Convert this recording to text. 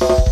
Bye.